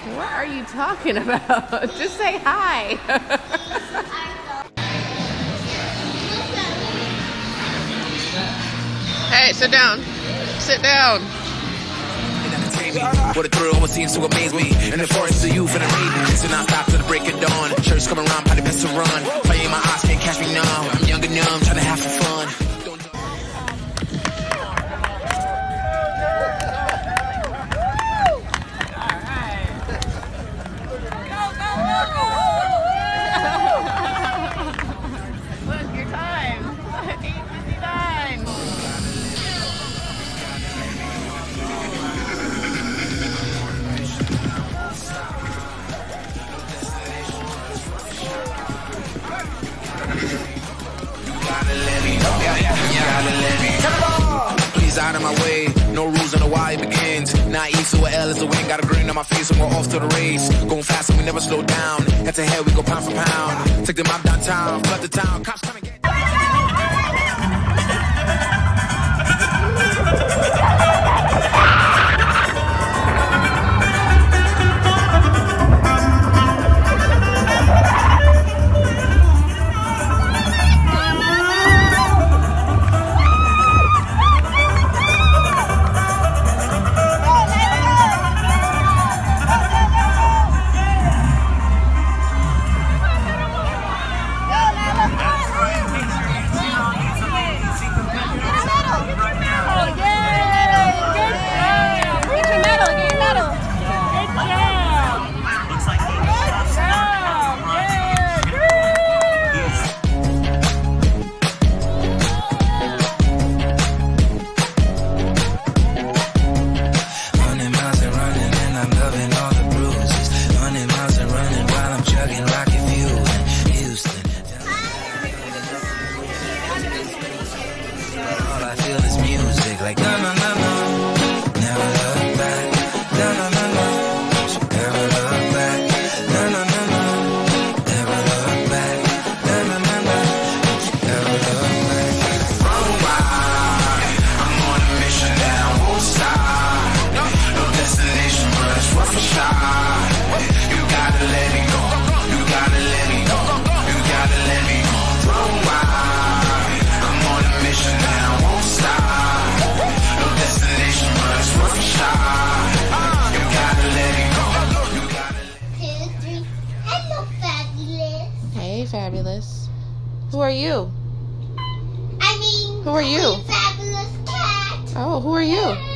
What are you talking about? Just say hi. hey, sit down. Sit down. What a thrill, seems to amaze me. The forest of youth and stop to the break of dawn. Shirts coming around, best to run. Playing my eyes, the why it begins. Naive a L is a win. Got a grin on my face and we're off to the race. Going fast and we never slow down. Head to head, we go pound for pound. Take them out downtown, flood the town. Cops coming. Hey, fabulous. Who are you? I mean, Who are you? Fabulous cat. Oh, who are you?